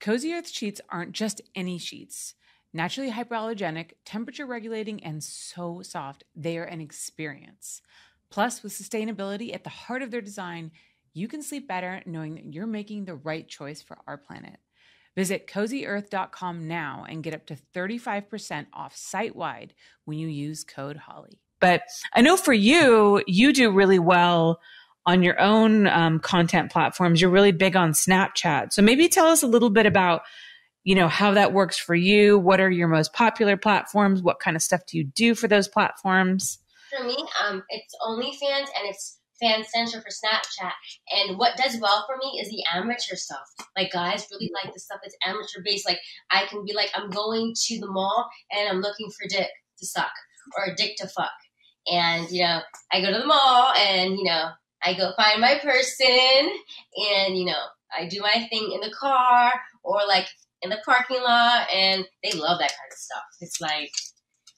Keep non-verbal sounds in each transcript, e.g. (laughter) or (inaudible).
Cozy Earth sheets aren't just any sheets. Naturally hypoallergenic, temperature regulating, and so soft, they are an experience. Plus, with sustainability at the heart of their design, you can sleep better knowing that you're making the right choice for our planet. Visit cozyearth.com now and get up to 35% off site wide when you use code HOLLY. But I know for you, you do really well on your own um, content platforms. You're really big on Snapchat. So maybe tell us a little bit about you know how that works for you. What are your most popular platforms? What kind of stuff do you do for those platforms? For me um, it's onlyfans and it's FanCentro for snapchat. And what does well for me is the amateur stuff. Like guys really like the stuff that's amateur based. Like i can be like i'm going to the mall and i'm looking for dick to suck or dick to fuck. And you know i go to the mall and you know I go find my person and, you know, I do my thing in the car or like in the parking lot and they love that kind of stuff. It's like,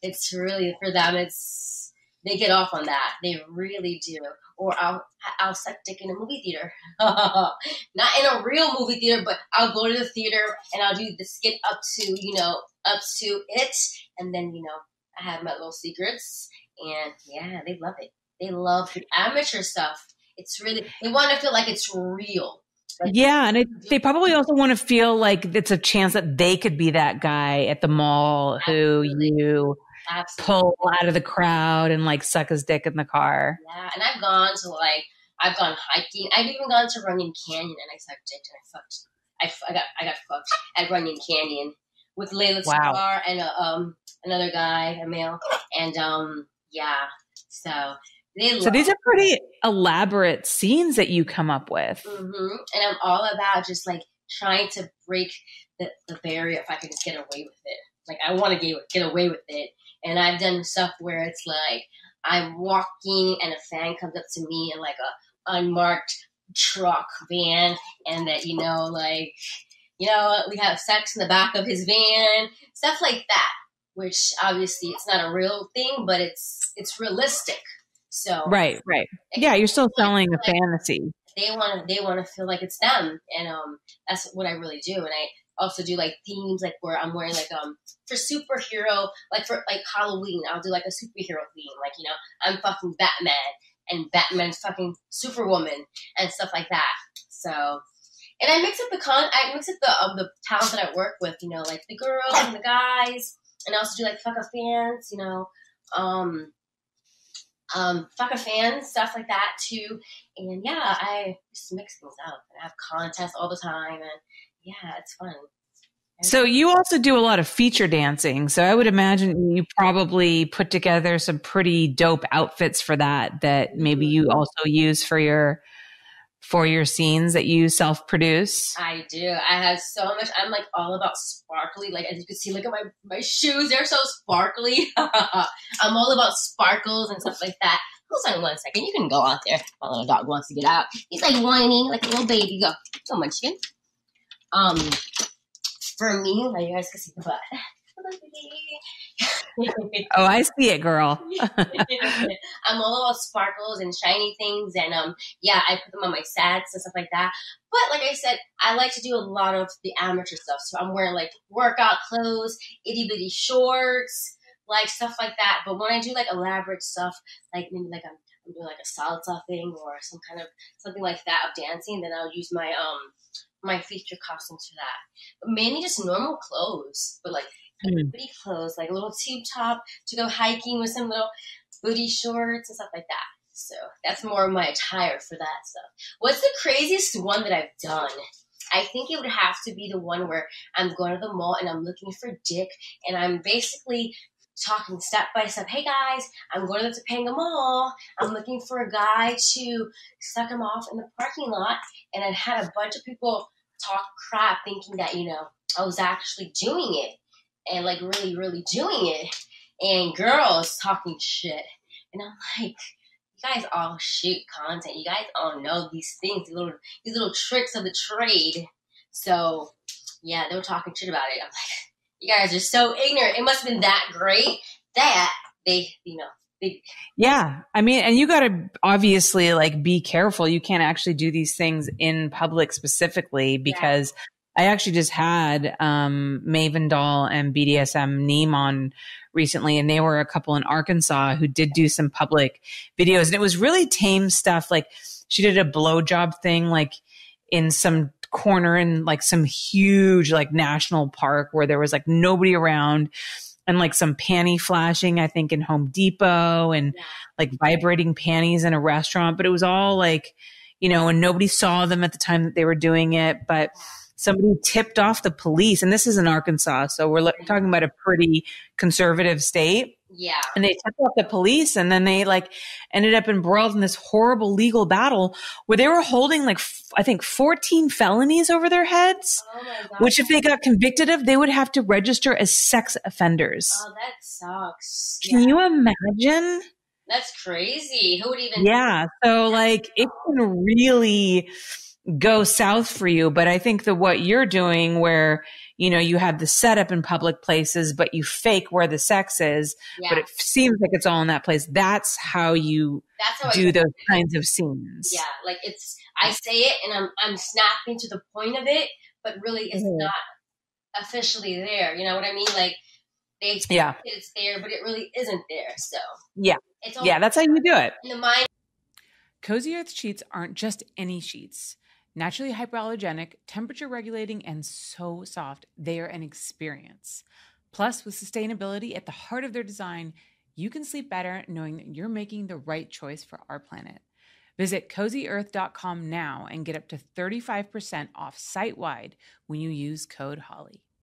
it's really for them, it's, they get off on that. They really do. Or I'll, I'll suck dick in a movie theater. (laughs) Not in a real movie theater, but I'll go to the theater and I'll do the skit up to, you know, up to it. And then, you know, I have my little secrets and yeah, they love it. They love the amateur stuff. It's really they want to feel like it's real. Like, yeah, and it, they probably also want to feel like it's a chance that they could be that guy at the mall Absolutely. who you Absolutely. pull out of the crowd and like suck his dick in the car. Yeah, and I've gone to like I've gone hiking. I've even gone to Runyon Canyon and I sucked dick and I fucked. I, I got I got fucked at Runyon Canyon with Layla wow. Star and a, um another guy, a male, and um yeah. So they so these are pretty elaborate scenes that you come up with. Mm-hmm. And I'm all about just like trying to break the, the barrier if I can just get away with it. Like I want to get, get away with it. And I've done stuff where it's like I'm walking and a fan comes up to me in like a unmarked truck van and that, you know, like, you know, we have sex in the back of his van, stuff like that. Which obviously it's not a real thing, but it's it's realistic so right, right, yeah, you're still selling a like fantasy. They want to they want to feel like it's them, and um, that's what I really do. And I also do like themes like where I'm wearing like um for superhero like for like Halloween I'll do like a superhero theme like you know I'm fucking Batman and Batman's fucking Superwoman and stuff like that. So and I mix up the con I mix up the um, the talent that I work with you know like the girls and the guys and I also do like fuck a fans you know um um, fuck a fan, stuff like that too. And yeah, I just mix things up and I have contests all the time, and yeah, it's fun. So you also do a lot of feature dancing. So I would imagine you probably put together some pretty dope outfits for that that maybe you mm-hmm. also use for your for your scenes that you self produce? I do. I have so much. I'm like all about sparkly. Like as you can see, look at my my shoes. They're so sparkly. (laughs) I'm all about sparkles and stuff like that. Hold on one second. You can go out there. My little dog wants to get out. He's like whining like a little baby. Go. So much skin. Um, for me, now you guys can see the butt. (laughs) oh, I see it, girl. (laughs) I'm all about sparkles and shiny things, and um, yeah, I put them on my sets and stuff like that. But like I said, I like to do a lot of the amateur stuff. So I'm wearing like workout clothes, itty bitty shorts, like stuff like that. But when I do like elaborate stuff, like maybe like I'm, I'm doing like a salsa thing or some kind of something like that of dancing, then I'll use my um my feature costumes for that. But mainly just normal clothes, but like mm. booty clothes, like a little tube top to go hiking with some little booty shorts and stuff like that. So that's more of my attire for that stuff. What's the craziest one that I've done? I think it would have to be the one where I'm going to the mall and I'm looking for dick and I'm basically talking step by step. Hey guys, I'm going to the Topanga Mall. I'm looking for a guy to suck him off in the parking lot. And I had a bunch of people talk crap thinking that, you know, I was actually doing it and like really, really doing it. And girls talking shit. And I'm (laughs) like, you guys all shoot content. You guys all know these things, these little these little tricks of the trade. So yeah, they were talking shit about it. I'm like, (laughs) you guys are so ignorant. It must have been that great that they, you know, they, yeah. I mean, and you got to obviously like be careful. You can't actually do these things in public specifically because I actually just had um, Maven Doll and BDSM Neem on recently, and they were a couple in Arkansas who did do some public videos, and it was really tame stuff. Like she did a blowjob thing, like in some corner in like some huge like national park where there was like nobody around and like some panty flashing, I think in Home Depot and yeah. like vibrating panties in a restaurant, but it was all like, you know, and nobody saw them at the time that they were doing it, but somebody tipped off the police and this is in Arkansas, so we're talking about a pretty conservative state yeah. And they tipped off the police and then they like ended up embroiled in this horrible legal battle where they were holding like, f- I think 14 felonies over their heads, oh which if they got convicted of, they would have to register as sex offenders. Oh, that sucks. Can yeah. you imagine? That's crazy. Who would even? Yeah. So like it can really go south for you. But I think that what you're doing where, you know, you have the setup in public places, but you fake where the sex is, yeah. but it seems like it's all in that place. That's how you That's how do those kinds of scenes. Yeah, like it's I say it and I'm I'm snapping to the point of it, but really it's mm-hmm. not officially there. You know what I mean? Like they yeah. it's there, but it really isn't there. So yeah, yeah, that's how you do it. In the mind. Cozy Earth sheets aren't just any sheets naturally hypoallergenic, temperature regulating, and so soft, they are an experience. Plus, with sustainability at the heart of their design, you can sleep better knowing that you're making the right choice for our planet. Visit cozyearth.com now and get up to 35% off site wide when you use code HOLLY.